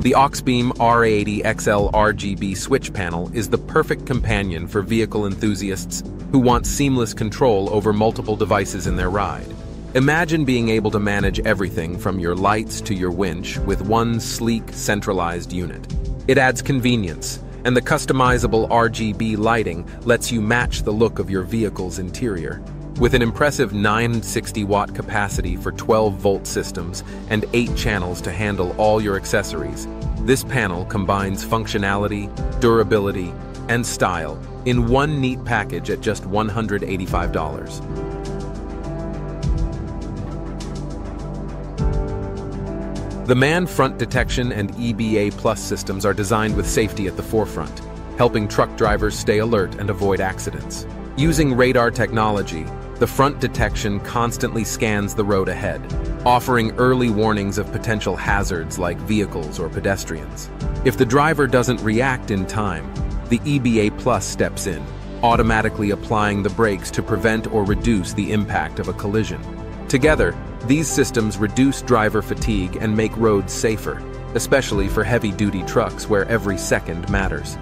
The Auxbeam R80 XL RGB switch panel is the perfect companion for vehicle enthusiasts who want seamless control over multiple devices in their ride. Imagine being able to manage everything from your lights to your winch with one sleek, centralized unit. It adds convenience, and the customizable RGB lighting lets you match the look of your vehicle's interior. With an impressive 960 watt capacity for 12 volt systems and 8 channels to handle all your accessories, this panel combines functionality, durability, and style in one neat package at just $185. The MAN front detection and EBA Plus systems are designed with safety at the forefront, helping truck drivers stay alert and avoid accidents. Using radar technology, the front detection constantly scans the road ahead, offering early warnings of potential hazards like vehicles or pedestrians. If the driver doesn't react in time, the EBA Plus steps in, automatically applying the brakes to prevent or reduce the impact of a collision. Together, these systems reduce driver fatigue and make roads safer, especially for heavy-duty trucks where every second matters.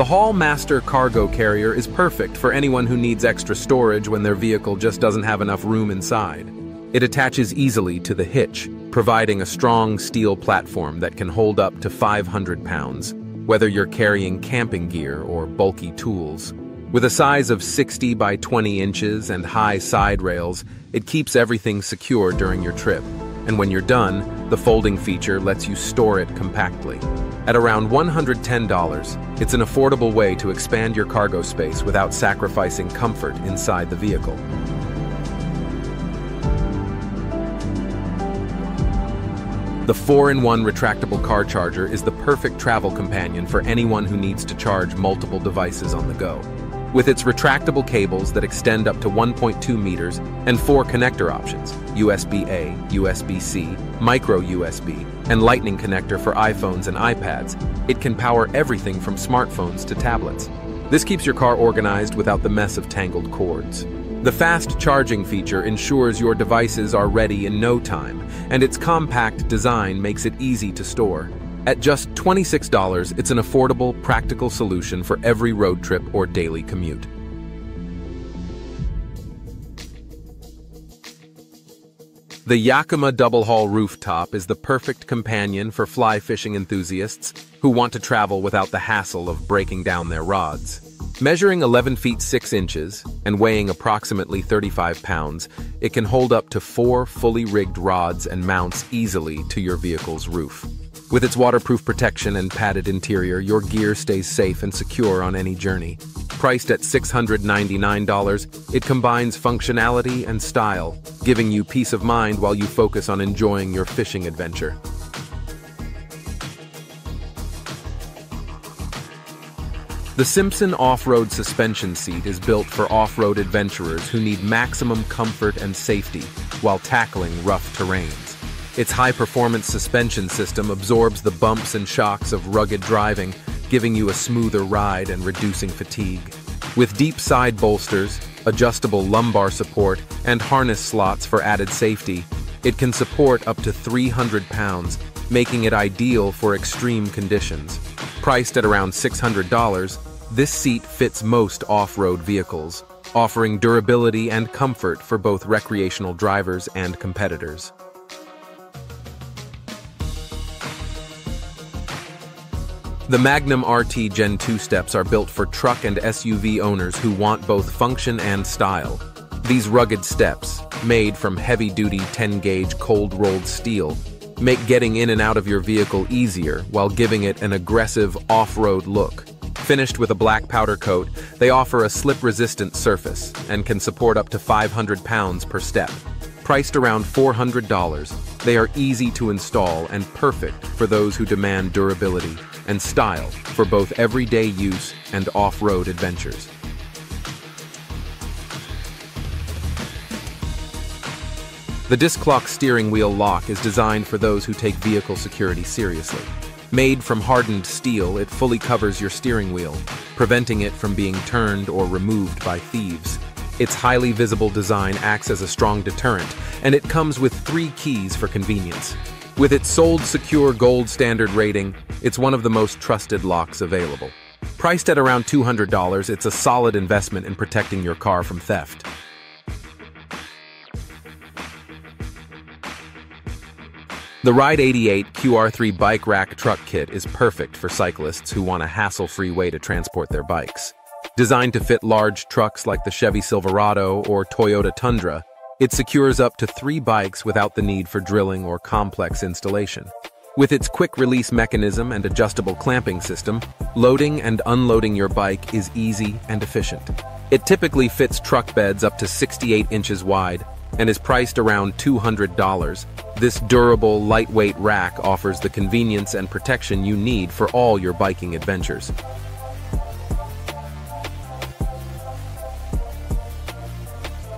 The Haul Master cargo carrier is perfect for anyone who needs extra storage when their vehicle just doesn't have enough room inside. It attaches easily to the hitch, providing a strong steel platform that can hold up to 500 pounds, whether you're carrying camping gear or bulky tools. With a size of 60 by 20 inches and high side rails, it keeps everything secure during your trip. And when you're done, the folding feature lets you store it compactly. At around $110, it's an affordable way to expand your cargo space without sacrificing comfort inside the vehicle. The 4-in-1 retractable car charger is the perfect travel companion for anyone who needs to charge multiple devices on the go. With its retractable cables that extend up to 1.2 meters and four connector options, USB-A, USB-C, micro USB, and lightning connector for iPhones and iPads, it can power everything from smartphones to tablets. This keeps your car organized without the mess of tangled cords. The fast charging feature ensures your devices are ready in no time, and its compact design makes it easy to store. At just $26, it's an affordable, practical solution for every road trip or daily commute. The Yakima DoubleHaul Rooftop is the perfect companion for fly fishing enthusiasts who want to travel without the hassle of breaking down their rods. Measuring 11 feet 6 inches and weighing approximately 35 pounds, it can hold up to four fully rigged rods and mounts easily to your vehicle's roof. With its waterproof protection and padded interior, your gear stays safe and secure on any journey. Priced at $699, it combines functionality and style, giving you peace of mind while you focus on enjoying your fishing adventure. The Simpson off-road suspension seat is built for off-road adventurers who need maximum comfort and safety while tackling rough terrains. Its high-performance suspension system absorbs the bumps and shocks of rugged driving, giving you a smoother ride and reducing fatigue. With deep side bolsters, adjustable lumbar support, and harness slots for added safety, it can support up to 300 pounds, making it ideal for extreme conditions. Priced at around $600, this seat fits most off-road vehicles, offering durability and comfort for both recreational drivers and competitors. The Magnum RT Gen 2 steps are built for truck and SUV owners who want both function and style. These rugged steps, made from heavy-duty 10-gauge cold-rolled steel, make getting in and out of your vehicle easier while giving it an aggressive off-road look. Finished with a black powder coat, they offer a slip-resistant surface and can support up to 500 pounds per step. Priced around $400, they are easy to install and perfect for those who demand durability and style for both everyday use and off-road adventures. The Disklok steering wheel lock is designed for those who take vehicle security seriously. Made from hardened steel, it fully covers your steering wheel, preventing it from being turned or removed by thieves. Its highly visible design acts as a strong deterrent, and it comes with three keys for convenience. With its sold secure gold standard rating, it's one of the most trusted locks available. Priced at around $200, it's a solid investment in protecting your car from theft. The Ride 88 QR3 Bike Rack Truck Kit is perfect for cyclists who want a hassle-free way to transport their bikes. Designed to fit large trucks like the Chevy Silverado or Toyota Tundra, it secures up to three bikes without the need for drilling or complex installation. With its quick-release mechanism and adjustable clamping system, loading and unloading your bike is easy and efficient. It typically fits truck beds up to 68 inches wide and is priced around $200. This durable, lightweight rack offers the convenience and protection you need for all your biking adventures.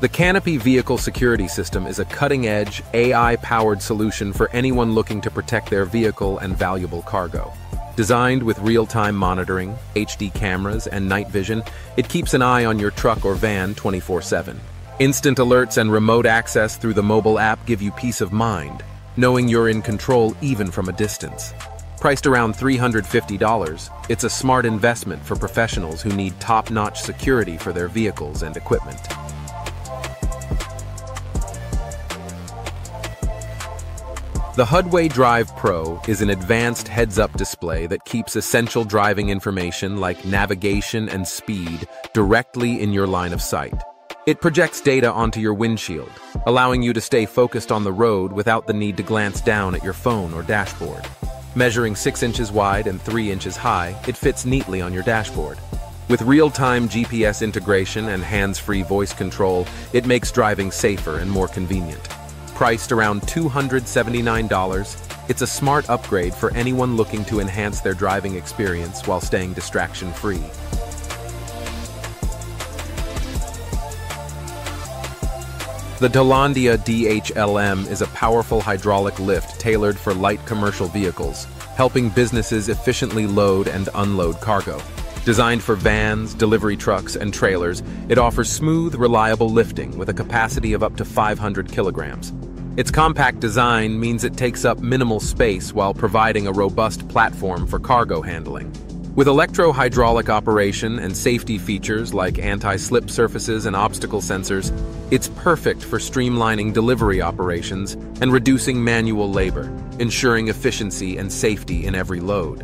The Canopy Vehicle Security System is a cutting-edge, AI-powered solution for anyone looking to protect their vehicle and valuable cargo. Designed with real-time monitoring, HD cameras, and night vision, it keeps an eye on your truck or van 24-7. Instant alerts and remote access through the mobile app give you peace of mind, knowing you're in control even from a distance. Priced around $350, it's a smart investment for professionals who need top-notch security for their vehicles and equipment. The Hudway Drive Pro is an advanced heads-up display that keeps essential driving information like navigation and speed directly in your line of sight. It projects data onto your windshield, allowing you to stay focused on the road without the need to glance down at your phone or dashboard. Measuring 6 inches wide and 3 inches high, it fits neatly on your dashboard. With real-time GPS integration and hands-free voice control, it makes driving safer and more convenient. Priced around $279, it's a smart upgrade for anyone looking to enhance their driving experience while staying distraction-free. The Dhollandia DHLM is a powerful hydraulic lift tailored for light commercial vehicles, helping businesses efficiently load and unload cargo. Designed for vans, delivery trucks, and trailers, it offers smooth, reliable lifting with a capacity of up to 500 kilograms. Its compact design means it takes up minimal space while providing a robust platform for cargo handling. With electro-hydraulic operation and safety features like anti-slip surfaces and obstacle sensors, it's perfect for streamlining delivery operations and reducing manual labor, ensuring efficiency and safety in every load.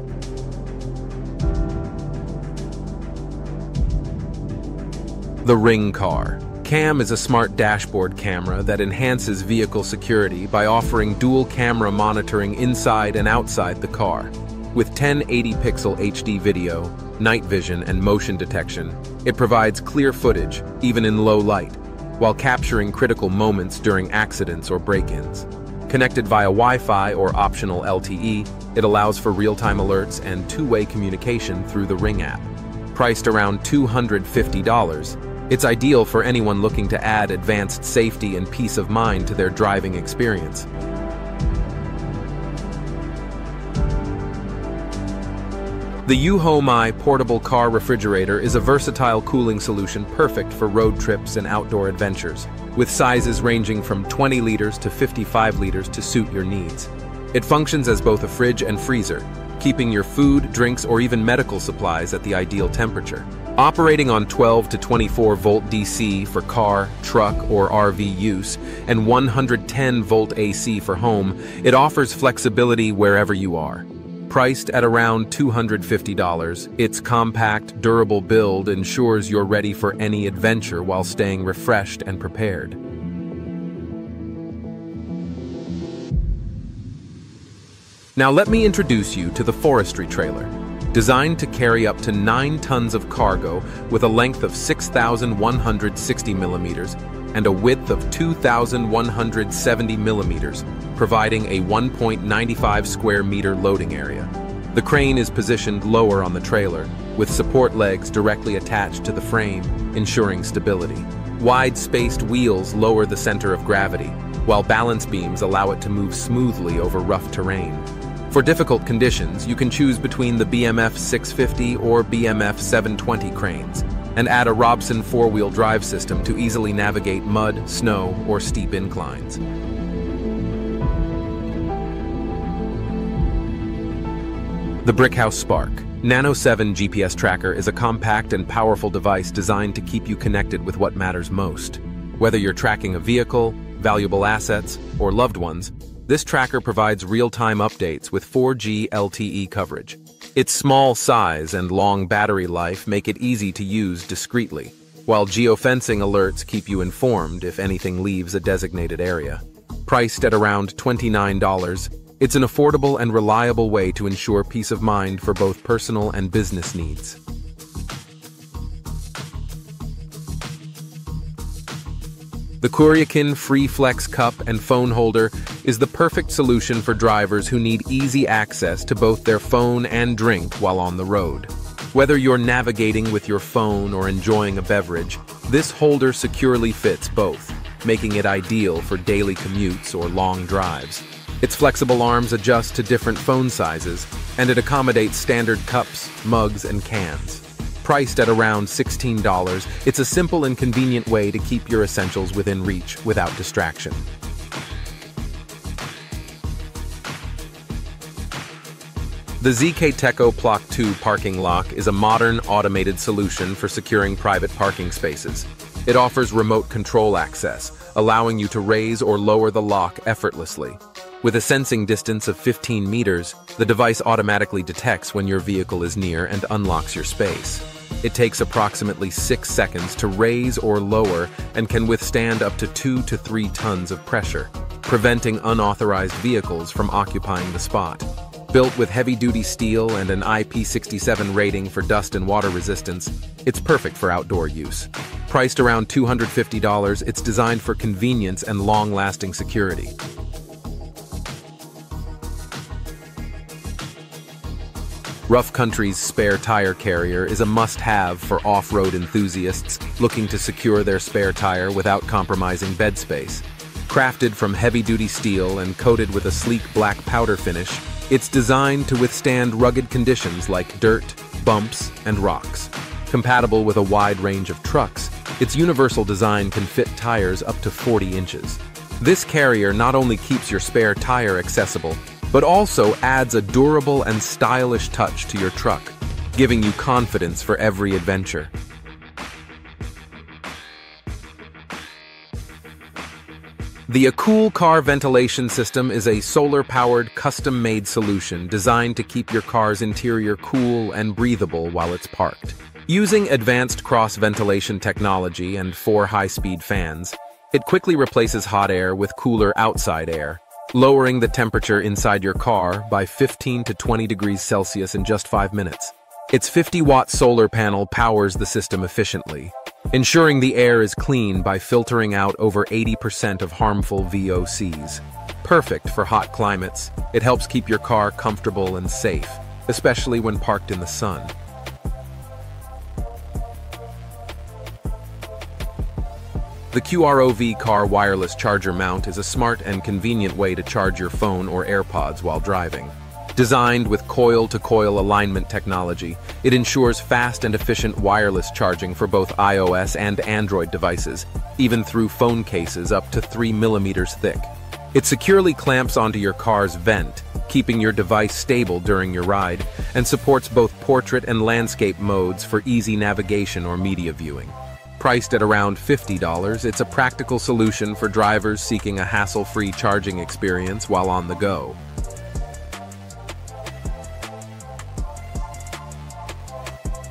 The Ring Car Cam is a smart dashboard camera that enhances vehicle security by offering dual camera monitoring inside and outside the car. With 1080-pixel HD video, night vision, and motion detection, it provides clear footage, even in low light, while capturing critical moments during accidents or break-ins. Connected via Wi-Fi or optional LTE, it allows for real-time alerts and two-way communication through the Ring app. Priced around $250, it's ideal for anyone looking to add advanced safety and peace of mind to their driving experience. The Euhomy portable car refrigerator is a versatile cooling solution perfect for road trips and outdoor adventures, with sizes ranging from 20 liters to 55 liters to suit your needs. It functions as both a fridge and freezer, keeping your food, drinks, or even medical supplies at the ideal temperature. Operating on 12 to 24 volt DC for car, truck, or RV use, and 110 volt AC for home, it offers flexibility wherever you are. Priced at around $250, its compact, durable build ensures you're ready for any adventure while staying refreshed and prepared. Now let me introduce you to the forestry trailer. Designed to carry up to 9 tons of cargo with a length of 6,160 millimeters and a width of 2,170 millimeters, providing a 1.95 square meter loading area. The crane is positioned lower on the trailer, with support legs directly attached to the frame, ensuring stability. Wide-spaced wheels lower the center of gravity, while balance beams allow it to move smoothly over rough terrain. For difficult conditions, you can choose between the BMF 650 or BMF 720 cranes, and add a Robson four-wheel drive system to easily navigate mud, snow, or steep inclines. The Brickhouse Spark Nano 7 GPS Tracker is a compact and powerful device designed to keep you connected with what matters most. Whether you're tracking a vehicle, valuable assets, or loved ones, this tracker provides real-time updates with 4G LTE coverage. Its small size and long battery life make it easy to use discreetly, while geofencing alerts keep you informed if anything leaves a designated area. Priced at around $29, it's an affordable and reliable way to ensure peace of mind for both personal and business needs. The Kuryakyn Free Flex Cup and phone holder is the perfect solution for drivers who need easy access to both their phone and drink while on the road. Whether you're navigating with your phone or enjoying a beverage, this holder securely fits both, making it ideal for daily commutes or long drives. Its flexible arms adjust to different phone sizes, and it accommodates standard cups, mugs, and cans. Priced at around $16, it's a simple and convenient way to keep your essentials within reach without distraction. The ZKTeco Plock 2 parking lock is a modern, automated solution for securing private parking spaces. It offers remote control access, allowing you to raise or lower the lock effortlessly. With a sensing distance of 15 meters, the device automatically detects when your vehicle is near and unlocks your space. It takes approximately 6 seconds to raise or lower and can withstand up to 2 to 3 tons of pressure, preventing unauthorized vehicles from occupying the spot. Built with heavy-duty steel and an IP67 rating for dust and water resistance, it's perfect for outdoor use. Priced around $250, it's designed for convenience and long-lasting security. Rough Country's spare tire carrier is a must-have for off-road enthusiasts looking to secure their spare tire without compromising bed space. Crafted from heavy-duty steel and coated with a sleek black powder finish, it's designed to withstand rugged conditions like dirt, bumps, and rocks. Compatible with a wide range of trucks, its universal design can fit tires up to 40 inches. This carrier not only keeps your spare tire accessible, but also adds a durable and stylish touch to your truck, giving you confidence for every adventure. The Acool Car Ventilation System is a solar-powered, custom-made solution designed to keep your car's interior cool and breathable while it's parked. Using advanced cross-ventilation technology and four high-speed fans, it quickly replaces hot air with cooler outside air, lowering the temperature inside your car by 15 to 20 degrees Celsius in just 5 minutes. Its 50-watt solar panel powers the system efficiently, ensuring the air is clean by filtering out over 80% of harmful VOCs. Perfect for hot climates, it helps keep your car comfortable and safe, especially when parked in the sun. The QROV car wireless charger mount is a smart and convenient way to charge your phone or AirPods while driving. Designed with coil-to-coil -coil alignment technology, it ensures fast and efficient wireless charging for both iOS and Android devices, even through phone cases up to 3 millimeters thick. It securely clamps onto your car's vent, keeping your device stable during your ride, and supports both portrait and landscape modes for easy navigation or media viewing. Priced at around $50, it's a practical solution for drivers seeking a hassle-free charging experience while on the go.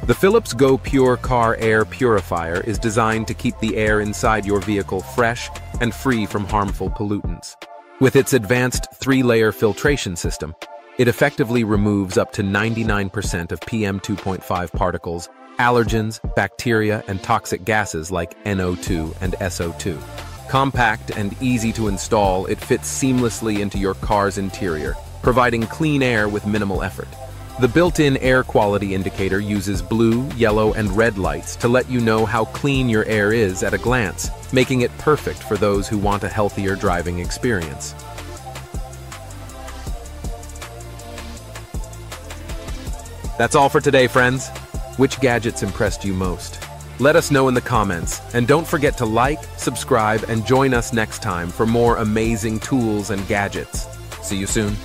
The Philips Go Pure Car Air Purifier is designed to keep the air inside your vehicle fresh and free from harmful pollutants. With its advanced three-layer filtration system, it effectively removes up to 99% of PM2.5 particles allergens, bacteria, and toxic gases like NO2 and SO2. Compact and easy to install, it fits seamlessly into your car's interior, providing clean air with minimal effort. The built-in air quality indicator uses blue, yellow, and red lights to let you know how clean your air is at a glance, making it perfect for those who want a healthier driving experience. That's all for today, friends. Which gadgets impressed you most? Let us know in the comments, and don't forget to like, subscribe, and join us next time for more amazing tools and gadgets. See you soon.